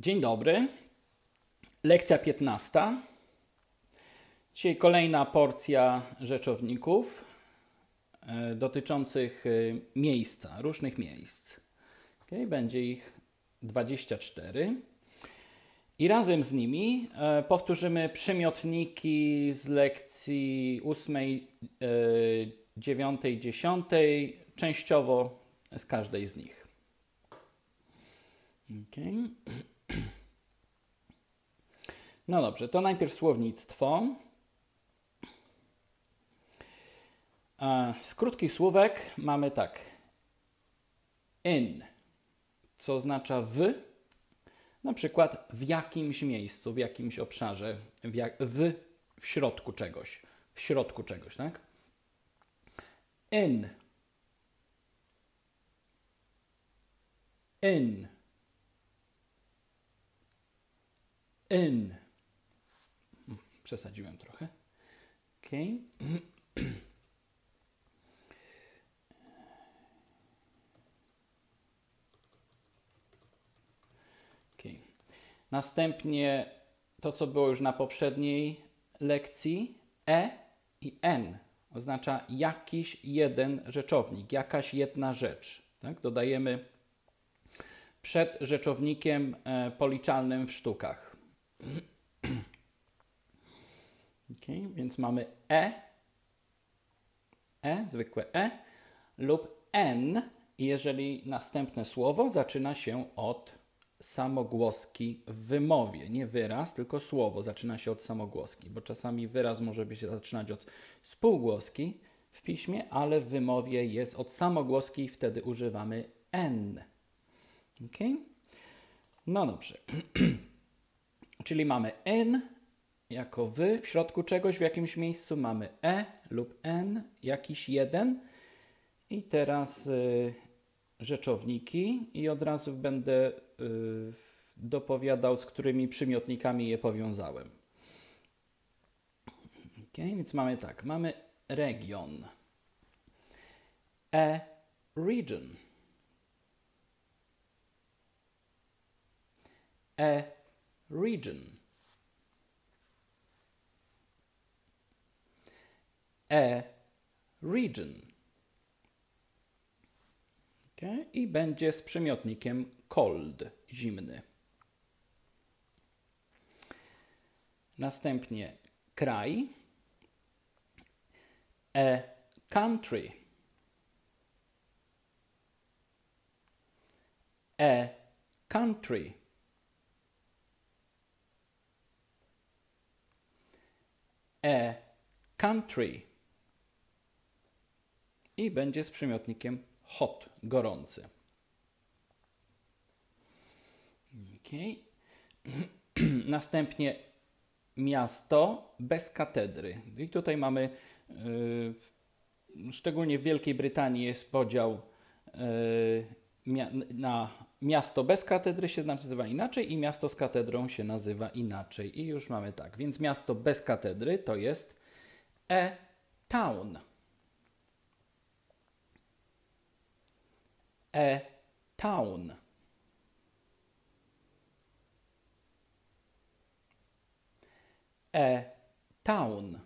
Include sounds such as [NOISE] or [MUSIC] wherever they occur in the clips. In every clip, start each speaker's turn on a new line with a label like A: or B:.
A: Dzień dobry. Lekcja 15. Dzisiaj kolejna porcja rzeczowników e, dotyczących e, miejsca, różnych miejsc. Okay, będzie ich 24. I razem z nimi e, powtórzymy przymiotniki z lekcji 8, e, 9, 10, częściowo z każdej z nich. Okay. No dobrze, to najpierw słownictwo. Z krótkich słówek mamy tak. In, co oznacza w, na przykład w jakimś miejscu, w jakimś obszarze, w, jak, w, w środku czegoś, w środku czegoś, tak? In. In. In. Przesadziłem trochę. Ok. okay. Następnie to, co było już na poprzedniej lekcji, e i n oznacza jakiś jeden rzeczownik, jakaś jedna rzecz. Tak? Dodajemy przed rzeczownikiem e, policzalnym w sztukach. [CLEARS THROAT] Okay, więc mamy e, e, zwykłe e lub n, jeżeli następne słowo zaczyna się od samogłoski w wymowie. Nie wyraz, tylko słowo zaczyna się od samogłoski, bo czasami wyraz może się zaczynać od spółgłoski w piśmie, ale w wymowie jest od samogłoski i wtedy używamy n. Okay? No dobrze. [CLEARS THROAT] Czyli mamy n jako wy, w środku czegoś w jakimś miejscu mamy e lub n, jakiś jeden. I teraz y, rzeczowniki i od razu będę y, dopowiadał, z którymi przymiotnikami je powiązałem. Ok, więc mamy tak, mamy region. A region. A region. a region. Okay? I będzie z przymiotnikiem cold, zimny. Następnie kraj. A country. A country. A country i będzie z przymiotnikiem hot, gorący. Okay. [CLEARS THROAT] Następnie miasto bez katedry. I tutaj mamy, yy, szczególnie w Wielkiej Brytanii jest podział yy, na miasto bez katedry się nazywa inaczej i miasto z katedrą się nazywa inaczej. I już mamy tak. Więc miasto bez katedry to jest a town. a town. A town.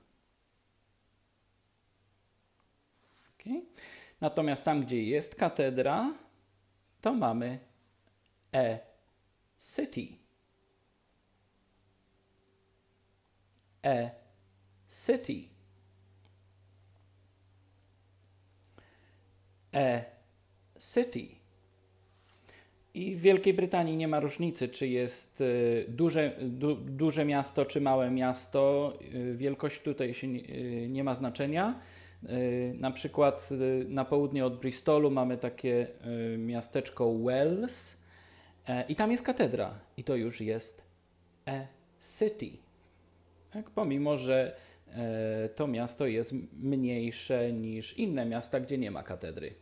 A: Okay. Natomiast tam, gdzie jest katedra, to mamy a city. A city. A city. I w Wielkiej Brytanii nie ma różnicy, czy jest y, duże, du, duże miasto, czy małe miasto. Y, wielkość tutaj się nie, y, nie ma znaczenia. Na przykład na południe od Bristolu mamy takie miasteczko Wells e, i tam jest katedra i to już jest a city. Tak? Pomimo, że e, to miasto jest mniejsze niż inne miasta, gdzie nie ma katedry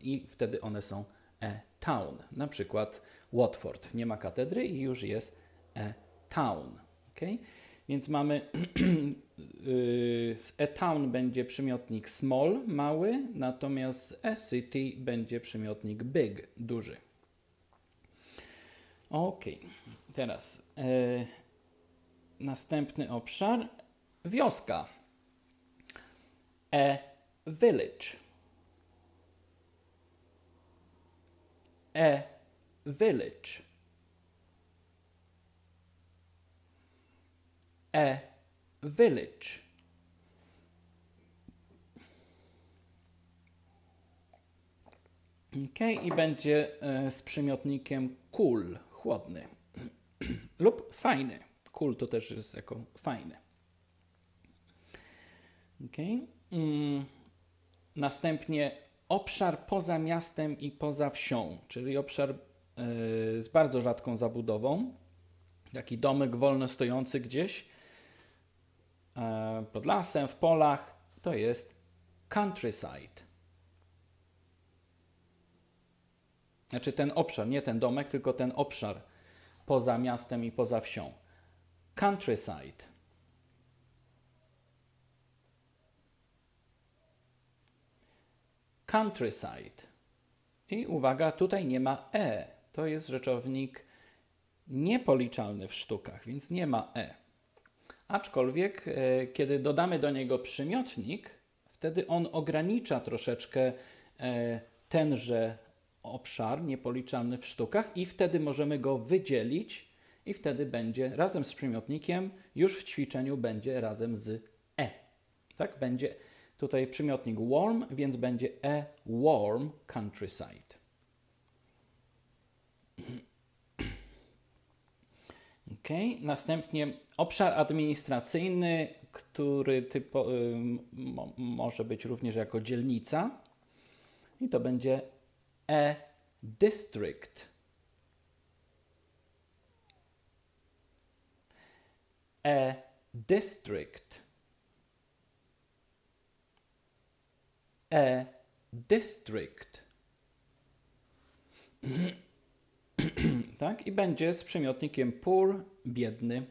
A: i wtedy one są a town. Na przykład Watford nie ma katedry i już jest a town. Okay? Więc mamy [CLEARS THROAT] y, z a town będzie przymiotnik small, mały, natomiast a city będzie przymiotnik big, duży. Ok, teraz e, następny obszar. Wioska. A village. A village. A village. Ok, i będzie e, z przymiotnikiem cool, chłodny [CLEARS THROAT] lub fajny. Cool to też jest jako fajny. Ok. Mm. Następnie obszar poza miastem i poza wsią, czyli obszar y, z bardzo rzadką zabudową. Taki domek wolno stojący gdzieś y, pod lasem, w polach, to jest countryside. Znaczy ten obszar, nie ten domek, tylko ten obszar poza miastem i poza wsią. Countryside. Countryside. I uwaga, tutaj nie ma e. To jest rzeczownik niepoliczalny w sztukach, więc nie ma e. Aczkolwiek, e, kiedy dodamy do niego przymiotnik, wtedy on ogranicza troszeczkę e, tenże obszar niepoliczalny w sztukach i wtedy możemy go wydzielić i wtedy będzie razem z przymiotnikiem, już w ćwiczeniu będzie razem z e. Tak, będzie tutaj przymiotnik warm, więc będzie a warm countryside. Ok, następnie obszar administracyjny, który typo, y, może być również jako dzielnica i to będzie a district. A district. A district. [CLEARS THROAT] tak? I będzie z przymiotnikiem poor, biedny.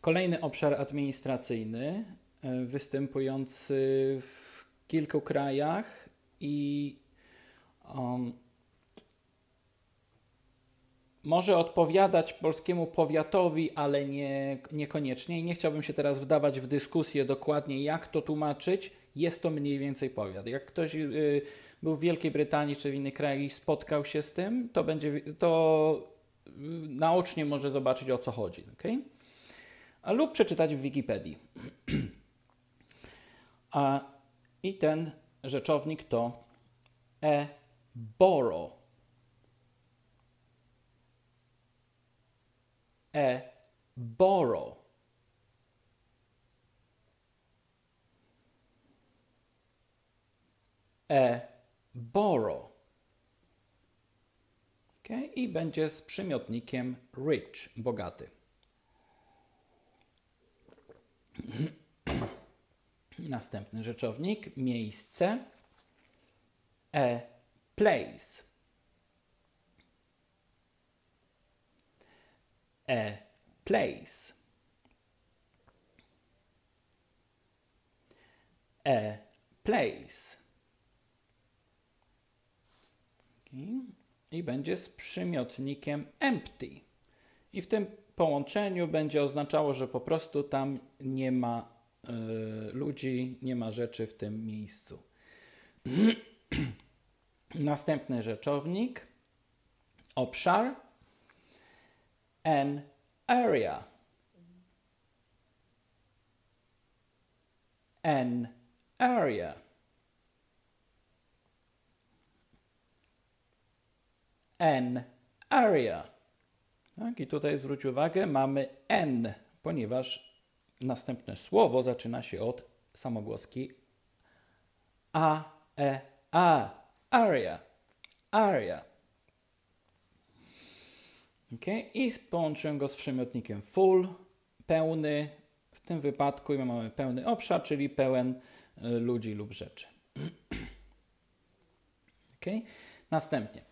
A: Kolejny obszar administracyjny, e, występujący w kilku krajach i um, może odpowiadać polskiemu powiatowi, ale nie, niekoniecznie. I nie chciałbym się teraz wdawać w dyskusję dokładnie, jak to tłumaczyć. Jest to mniej więcej powiat. Jak ktoś y, był w Wielkiej Brytanii czy w innych krajach i spotkał się z tym, to będzie to y, naocznie może zobaczyć o co chodzi. Okay? A, lub przeczytać w Wikipedii. [CLEARS THROAT] A, I ten rzeczownik to e borrow. E borrow. E borrow. Okay? I będzie z przymiotnikiem rich, bogaty. [CLEARS THROAT] Następny rzeczownik, miejsce. A place. A place. A place. I będzie z przymiotnikiem empty. I w tym połączeniu będzie oznaczało, że po prostu tam nie ma y, ludzi, nie ma rzeczy w tym miejscu. [CLEARS THROAT] Następny rzeczownik, obszar, an area. An area. An area. Tak, I tutaj zwróć uwagę, mamy n, ponieważ następne słowo zaczyna się od samogłoski a, e, a. Area. Area. Ok, i połączyłem go z przymiotnikiem full, pełny. W tym wypadku mamy pełny obszar, czyli pełen y, ludzi lub rzeczy. [CLEARS THROAT] ok, następnie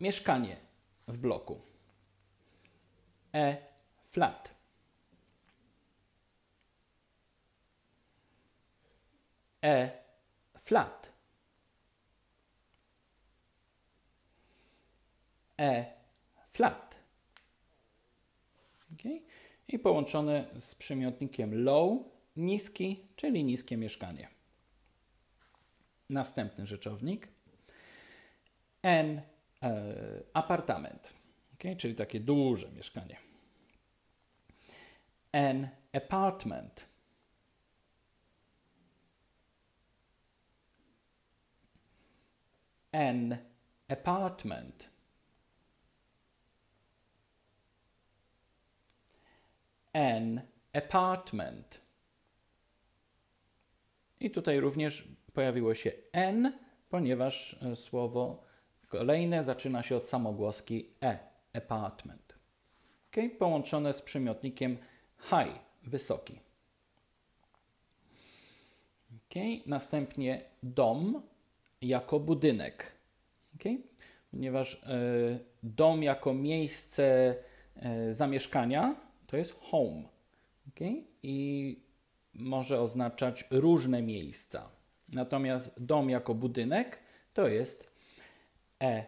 A: mieszkanie w bloku. E flat. E flat. A flat. Okay? I połączone z przymiotnikiem low, niski, czyli niskie mieszkanie. Następny rzeczownik. An e, apartament, okay? czyli takie duże mieszkanie. An apartment. An apartment. An apartment. I tutaj również pojawiło się n, ponieważ e, słowo kolejne zaczyna się od samogłoski e, apartment. Okay? Połączone z przymiotnikiem high, wysoki. Okay? Następnie dom jako budynek. Okay? Ponieważ y, dom jako miejsce y, zamieszkania to jest home. Okay? I może oznaczać różne miejsca. Natomiast dom jako budynek to jest a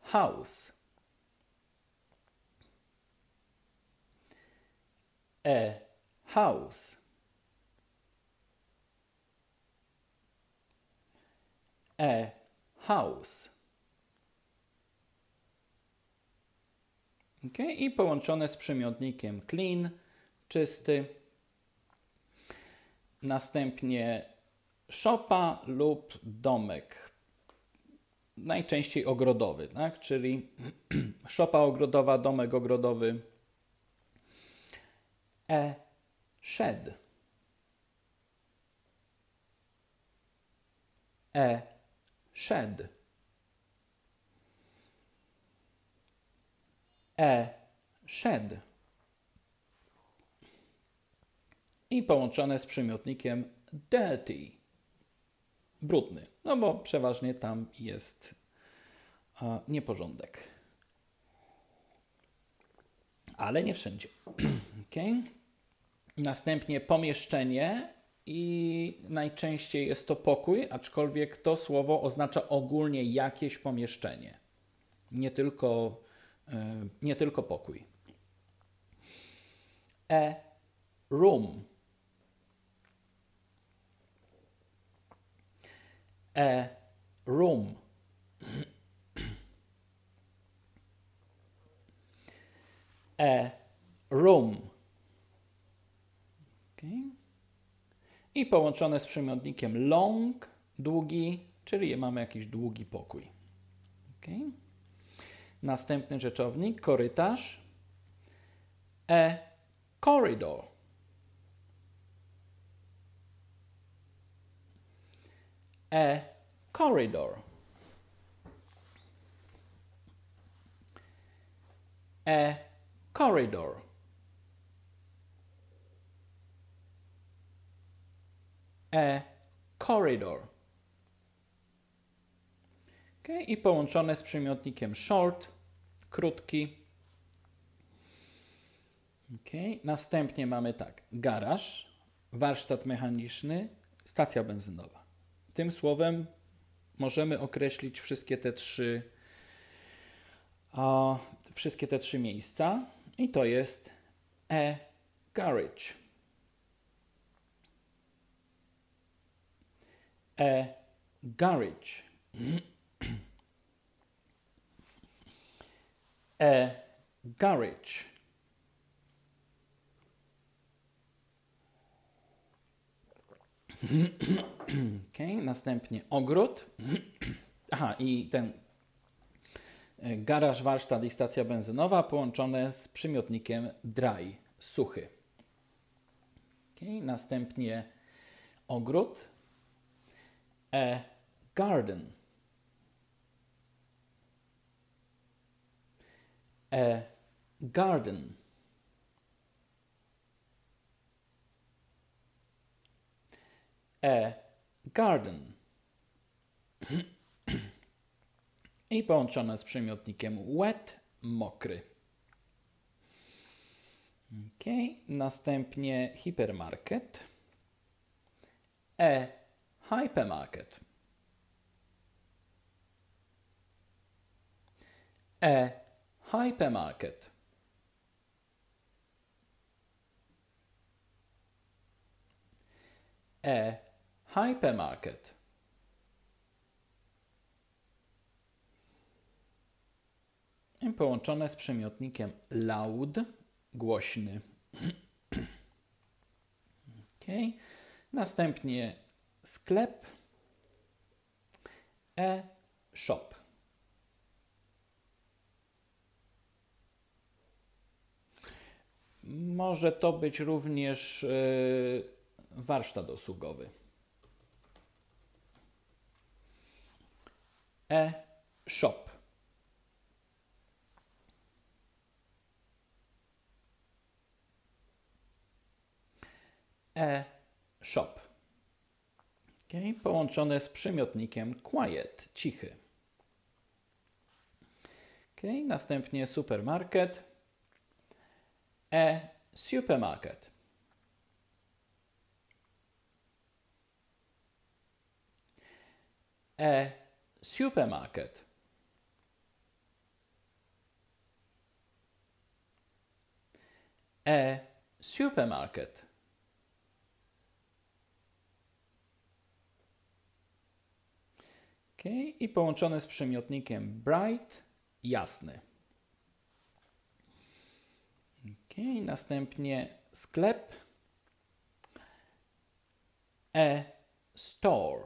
A: house. A house. A house. Okay? I połączone z przymiotnikiem clean, czysty. Następnie szopa lub domek. Najczęściej ogrodowy, tak? czyli [CLEARS THROAT] szopa ogrodowa, domek ogrodowy. E shed. E shed. E shed. I połączone z przymiotnikiem dirty brudny, no bo przeważnie tam jest a, nieporządek. Ale nie wszędzie. [CLEARS THROAT] okay. Następnie pomieszczenie i najczęściej jest to pokój, aczkolwiek to słowo oznacza ogólnie jakieś pomieszczenie, nie tylko, nie tylko pokój. A room a room. a room. Okay. I połączone z przymiotnikiem long, długi, czyli mamy jakiś długi pokój. Okay. Następny rzeczownik, korytarz. A corridor. a corridor. A corridor. A corridor. Okay. I połączone z przymiotnikiem short, krótki. Okay. Następnie mamy tak, garaż, warsztat mechaniczny, stacja benzynowa. Tym słowem możemy określić wszystkie te trzy, a, wszystkie te trzy miejsca i to jest a garage. A garage. A garage. [CLEARS THROAT] okay, następnie ogród. [CLEARS THROAT] Aha, i ten e, garaż, warsztat i stacja benzynowa połączone z przymiotnikiem dry, suchy. Okay, następnie ogród. A garden. A garden. a garden. [CLEARS THROAT] I połączone z przymiotnikiem wet, mokry. Ok, następnie hipermarket. E hypermarket. E hypermarket. A hypermarket. I połączone z przymiotnikiem loud, głośny. [CLEARS THROAT] ok. Następnie sklep, e-shop. Może to być również yy, warsztat usługowy. E-shop. E-shop. Okay. Połączone z przymiotnikiem quiet, cichy. Okay. Następnie supermarket, e-supermarket. E-supermarket. E-supermarket. Okay. I połączone z przymiotnikiem bright, jasny. Okay. Następnie sklep, e-store.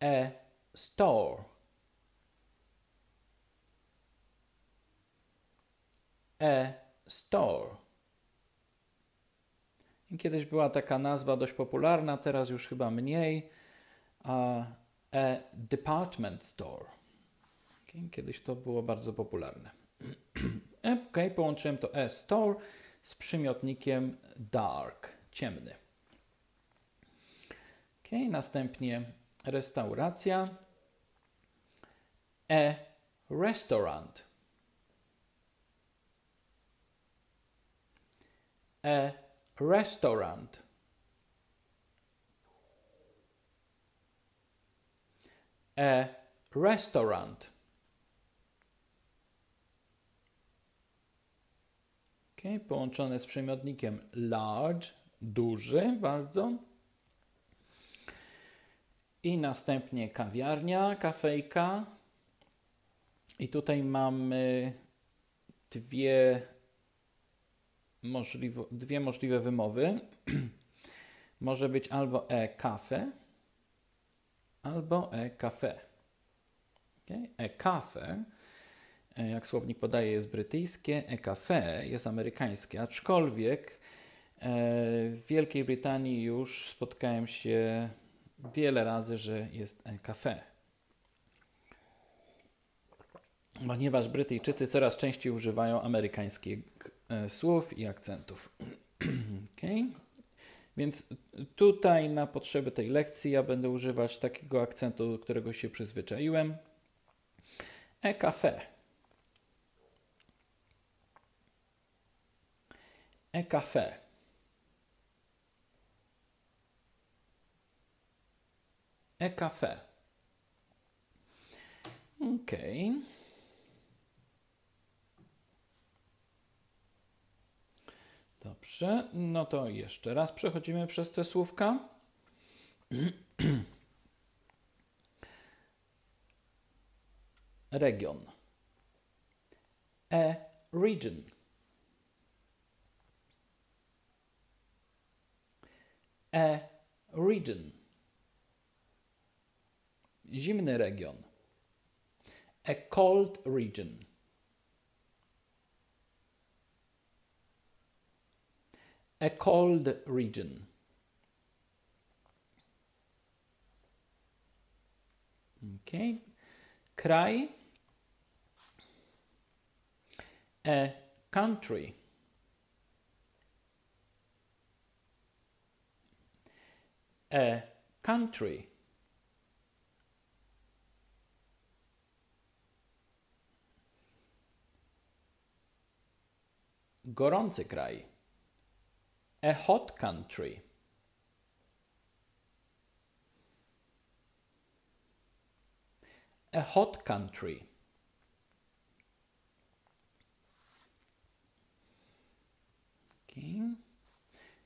A: E-store. E-store. Kiedyś była taka nazwa dość popularna, teraz już chyba mniej. A department store. Kiedyś to było bardzo popularne. [CLEARS THROAT] ok, połączyłem to e-store z przymiotnikiem dark, ciemny. Ok, następnie restauracja. E-restaurant. E restaurant. A restaurant. Ok, połączone z przymiotnikiem large, duży bardzo. I następnie kawiarnia, kafejka. I tutaj mamy dwie możliwe, dwie możliwe wymowy. [CLEARS THROAT] Może być albo e-kafe, albo e-kafe. Okay? E-kafe, e, jak słownik podaje, jest brytyjskie, e-kafe jest amerykańskie, aczkolwiek e, w Wielkiej Brytanii już spotkałem się wiele razy, że jest e-kafe. Ponieważ Brytyjczycy coraz częściej używają amerykańskich E, słów i akcentów. [CLEARS THROAT] okay. Więc tutaj na potrzeby tej lekcji ja będę używać takiego akcentu, do którego się przyzwyczaiłem. E-café. E-café. E-café. Okej. Okay. Dobrze, no to jeszcze raz przechodzimy przez te słówka. Region. A region. A region. Zimny region. A cold region. a cold region. Okay. Kraj, a country. A country. Gorący kraj. A hot country. a hot country.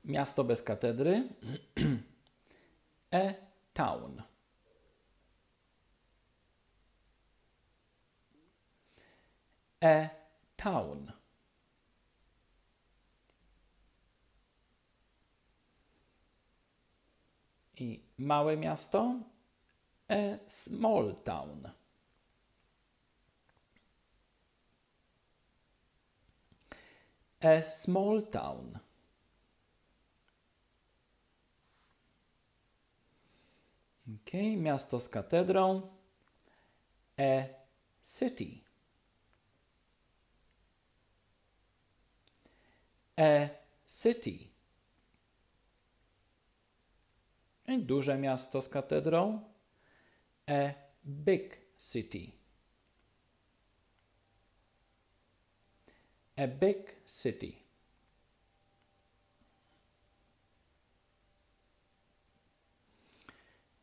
A: Miasto bez katedry. [CLEARS THROAT] a town. A town. I małe miasto. A small town. A small town. Ok, miasto z katedrą. A city. A city. I duże miasto z katedrą. A big city. A big city.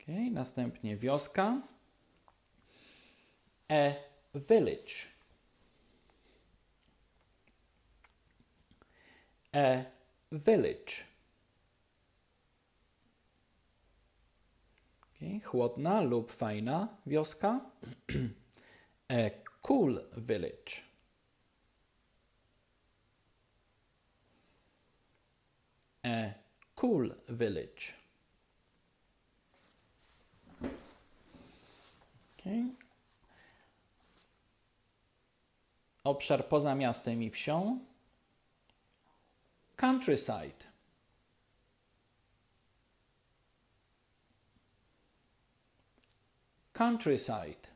A: Ok, następnie wioska. A village. A village. Okay, chłodna lub fajna wioska. A [CLEARS THROAT] cool village. A cool village. Obszar poza miastem i wsią. Countryside. Countryside.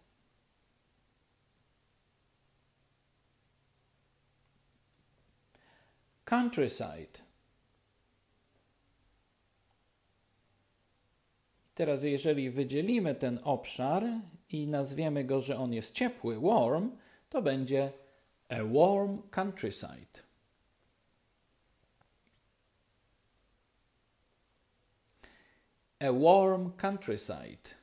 A: Countryside. Teraz, jeżeli wydzielimy ten obszar i nazwiemy go, że on jest ciepły, warm, to będzie a warm countryside. A warm countryside.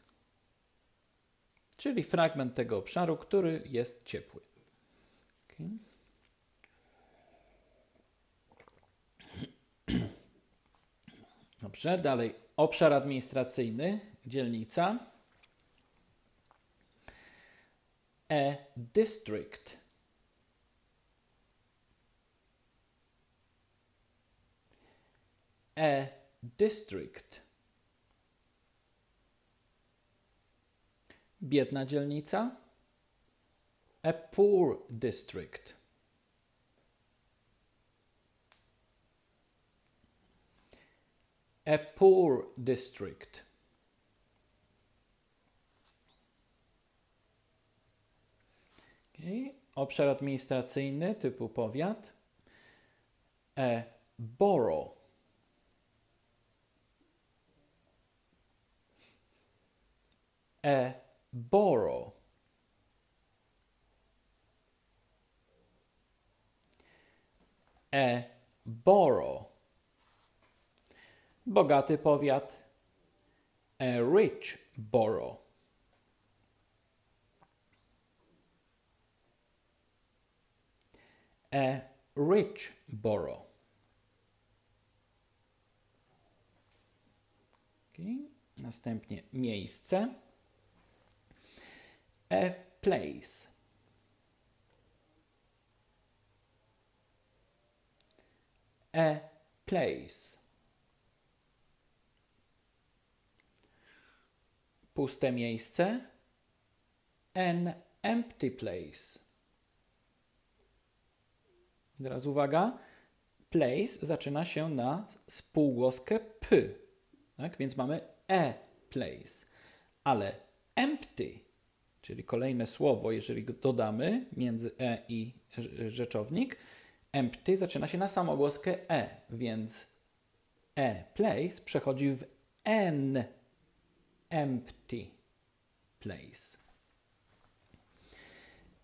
A: Czyli fragment tego obszaru, który jest ciepły. Okay. Dobrze, dalej. Obszar administracyjny, dzielnica. A district. A district. Biedna dzielnica. A poor district. A poor district. Okay. Obszar administracyjny typu powiat. A borough. A borough. A borough. Bogaty powiat. A rich borough. A rich borough. Okay. Następnie miejsce. A place. A place. Puste miejsce. An empty place. Teraz uwaga. Place zaczyna się na spółgłoskę p. Tak? Więc mamy a place. Ale empty, czyli kolejne słowo, jeżeli dodamy między e i rzeczownik, empty zaczyna się na samogłoskę e, więc a place przechodzi w an empty place.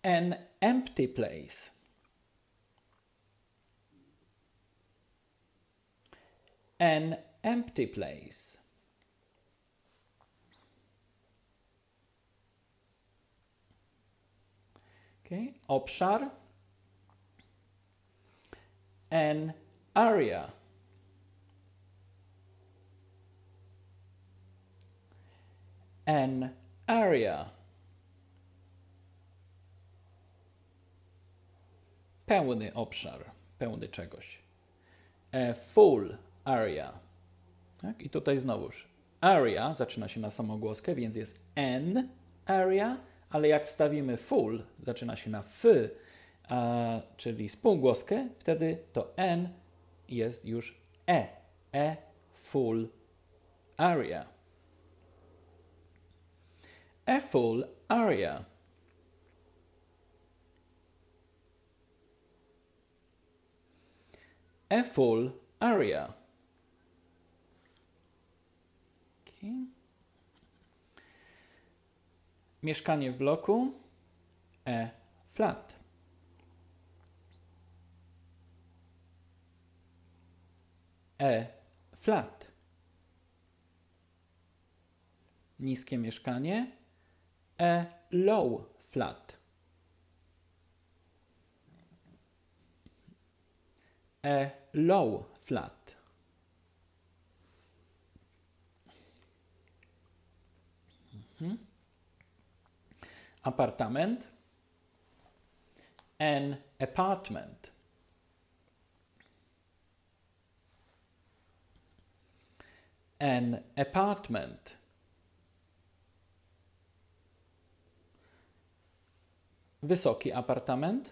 A: An empty place. An empty place. Okay. Obszar. An area. An area. Pełny obszar, pełny czegoś. A full area. Tak? I tutaj znowuż area zaczyna się na samogłoskę, więc jest an area, ale jak wstawimy full, zaczyna się na f, a, czyli spółgłoskę, wtedy to n jest już e. E full area. A full area. A full area. Okay. Mieszkanie w bloku. A flat. A flat. Niskie mieszkanie. A low flat. A low flat. Apartament. An apartment. An apartment. Wysoki apartament.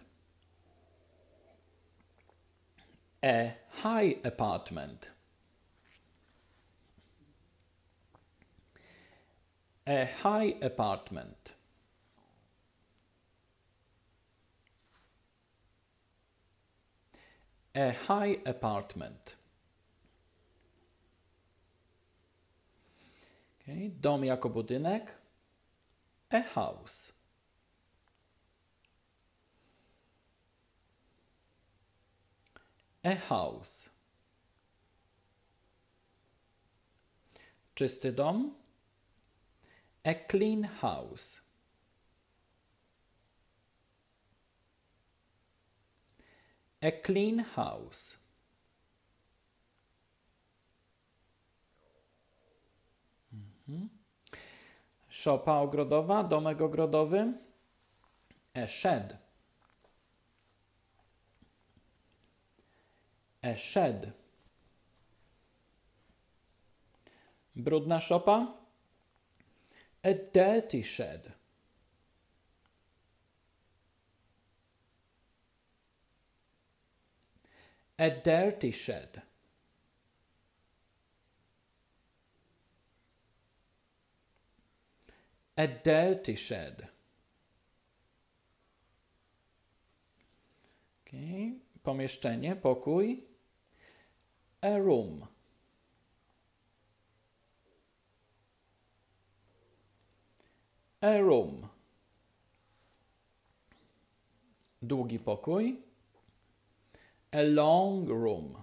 A: A high apartment. A high apartment. A high apartment. Okay. Dom jako budynek. A house. A house. Czysty dom. A clean house. A clean house. Mhm. Szopa ogrodowa, domek ogrodowy. A shed. A shed. Brudna szopa. A dirty shed. A dirty shed. A dirty shed. Okay. Pomieszczenie, pokój. A room. A room. Długi pokój. A long room.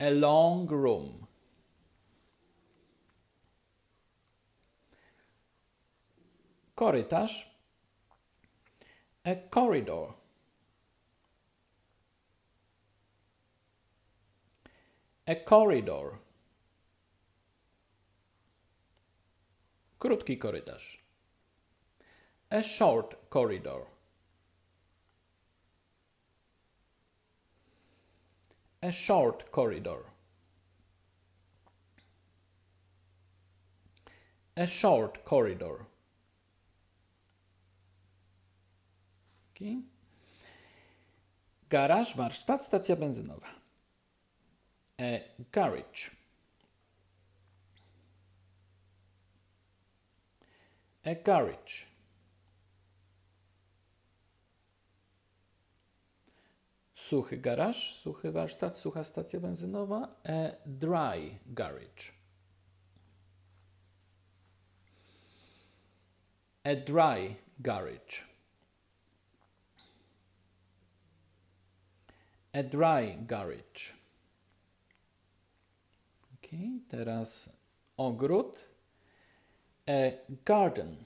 A: A long room. Korytarz. A corridor. A corridor. Krótki korytarz. A short corridor. A short corridor. A short corridor. Okay. Garaż, warsztat, stacja benzynowa. A garage. A garage. suchy garaż, suchy warsztat, sucha stacja benzynowa, a dry garage. A dry garage. A dry garage. Ok, teraz ogród. A garden.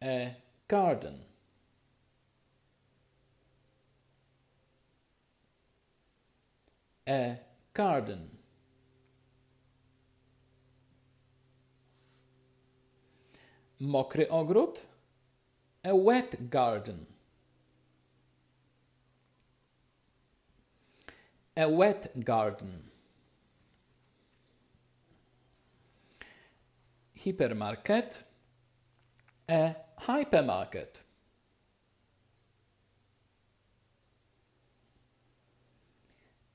A: A garden. A garden. Mokry ogród. A wet garden. A wet garden. Hypermarket. A hypermarket.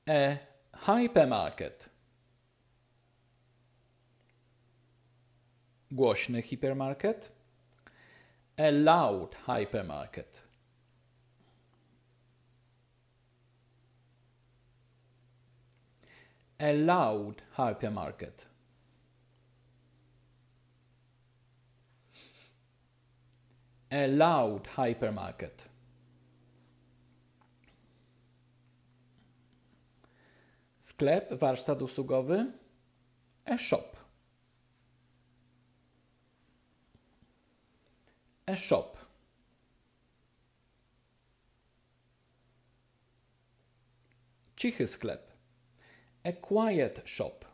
A: A hypermarket. Głośny hipermarket. A loud hypermarket. A loud hypermarket. A loud hypermarket. Sklep, warsztat usługowy. A shop. A shop. Cichy sklep. A quiet shop.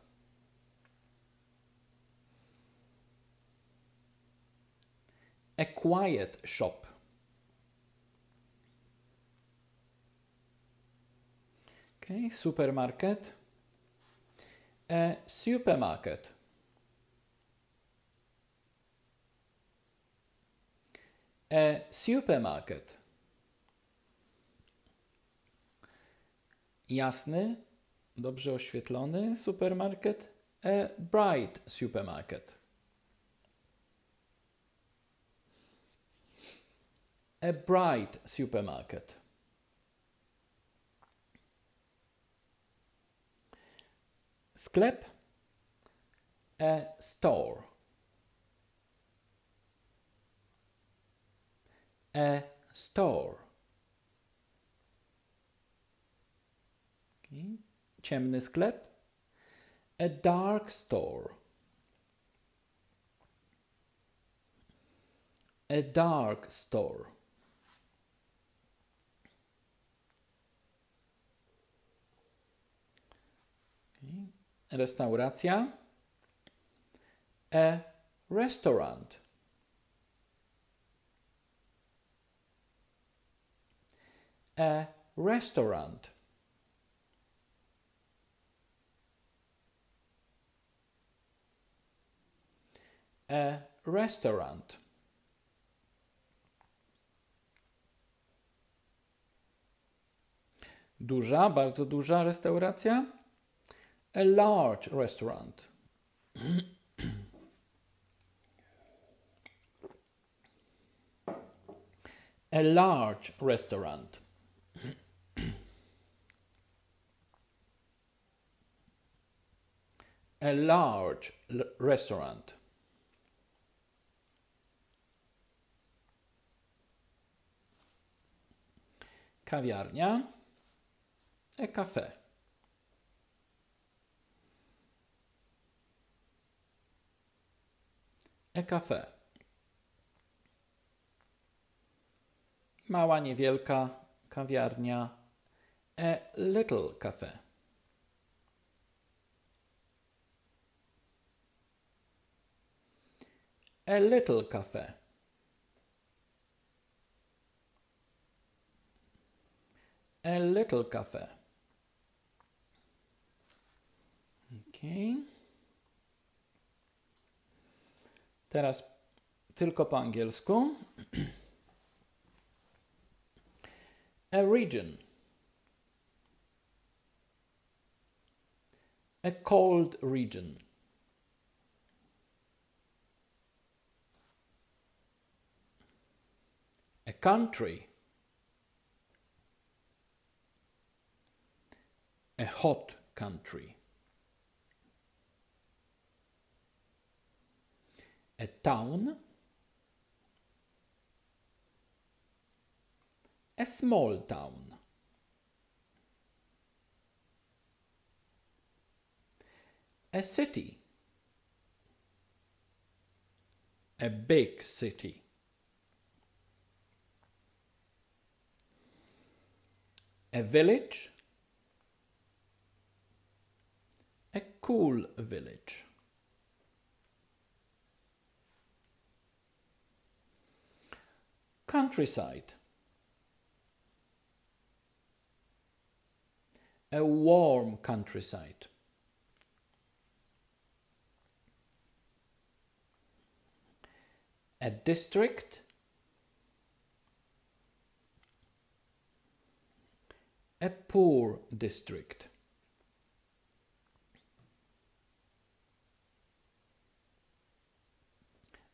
A: A quiet shop. Okay, supermarket. A supermarket. A supermarket. Jasny, dobrze oświetlony supermarket. A bright supermarket. A bright supermarket. Sklep. A store. A store. Okay. Ciemny sklep. A dark store. A dark store. Restauracja. A restaurant. A restaurant. A restaurant. Duża, bardzo duża restauracja. A large restaurant. [CLEARS THROAT] A large restaurant. [CLEARS THROAT] A large restaurant. Kawiarnia. A cafe. A cafe. Mała, niewielka kawiarnia. A little cafe. A little cafe. A little cafe. Okay. Teraz tylko po angielsku. [CLEARS THROAT] A region. A cold region. A country. A hot country. a town, a small town. A city, a big city. A village, a cool village. Countryside. A warm countryside. A district. A poor district.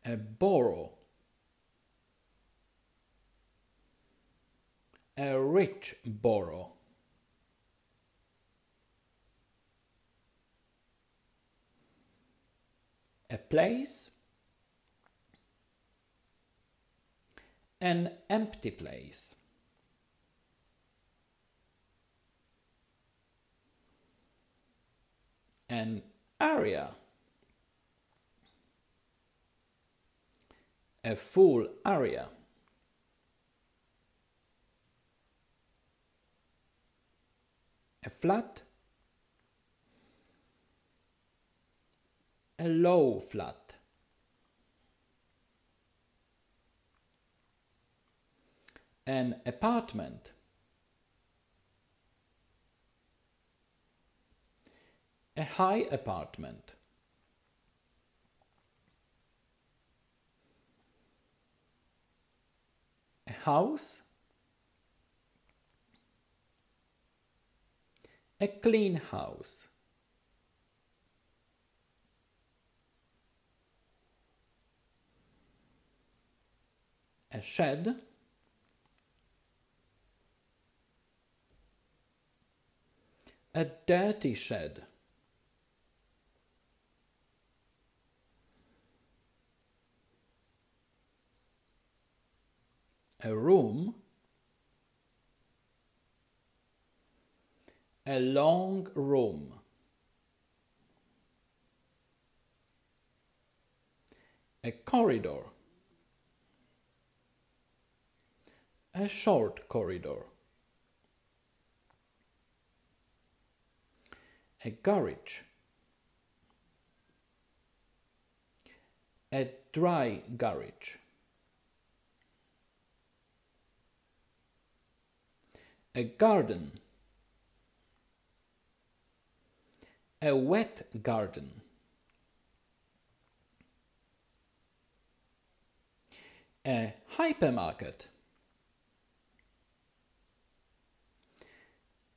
A: A borough. A rich borough. A place. An empty place. An area. A full area. A flat. A low flat. An apartment. A high apartment. A house. A clean house. A shed. A dirty shed. A room. A long room. A corridor. A short corridor. A garage. A dry garage. A garden. A wet garden. A hypermarket.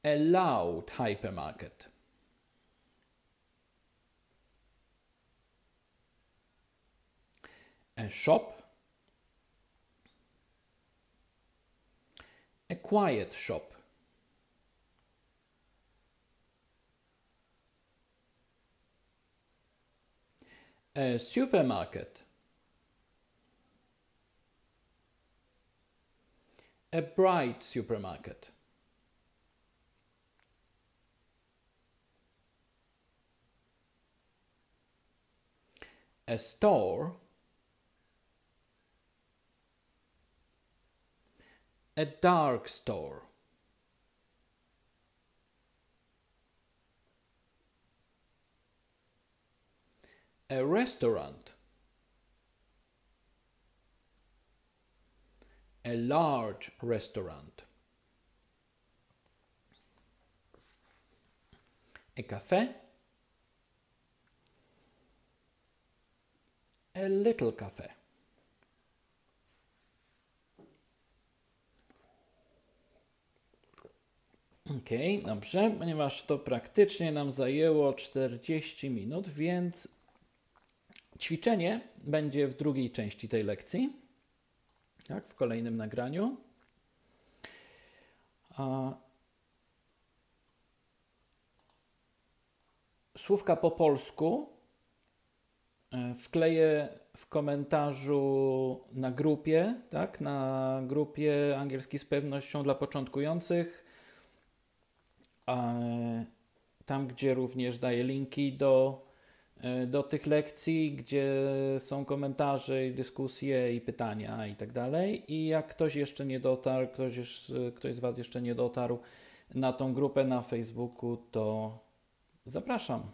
A: A loud hypermarket. A shop. A quiet shop. A supermarket. A bright supermarket. A store. A dark store. A restaurant. A large restaurant. A cafe. A little cafe. Ok, dobrze, ponieważ to praktycznie nam zajęło 40 minut, więc ćwiczenie będzie w drugiej części tej lekcji, tak, w kolejnym nagraniu. Słówka po polsku e, wkleję w komentarzu na grupie, tak, na grupie angielski z pewnością dla początkujących tam, gdzie również daję linki do, E, do tych lekcji, gdzie są komentarze i dyskusje i pytania i tak dalej. I jak ktoś jeszcze nie dotarł, ktoś, już, ktoś z Was jeszcze nie dotarł na tą grupę na Facebooku, to zapraszam.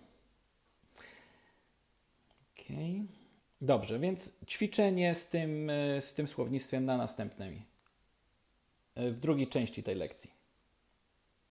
A: Okay. Dobrze, więc ćwiczenie z tym, e, z tym słownictwem na następnej, e, w drugiej części tej lekcji.